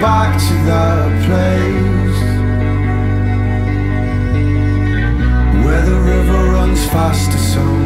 back to that place Where the river runs faster so